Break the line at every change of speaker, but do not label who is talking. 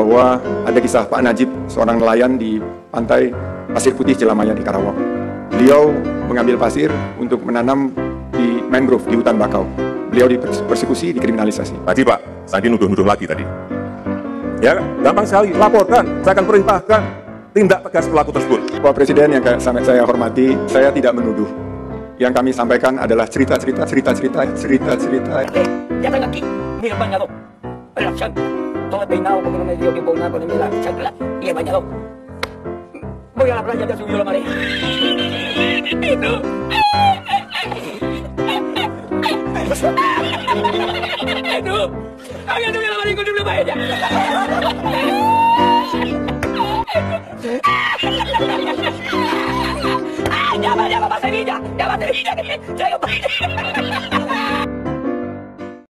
bahwa ada kisah Pak Najib, seorang nelayan di pantai Pasir Putih Jelamaya di Karawang. Beliau mengambil pasir untuk menanam di mangrove di hutan bakau. Beliau dipersekusi, dikriminalisasi.
Tadi Pak Sandi nuduh-nuduh lagi tadi. Ya, gampang sekali, laporkan, saya akan perintahkan tindak tegas pelaku tersebut.
Pak Presiden yang sangat saya hormati, saya tidak menuduh. Yang kami sampaikan adalah cerita-cerita, cerita-cerita, cerita-cerita.
Aquí, mira bañado. Relaxan. Todo peinado porque no me dio tiempo nada ponerme la chancla y el bañador. Voy a la playa, ya subió la marea. Y tú. Había subido la marea con una paella. Ah, llama, llama para Sevilla, llama a Sevilla, que traigo paella.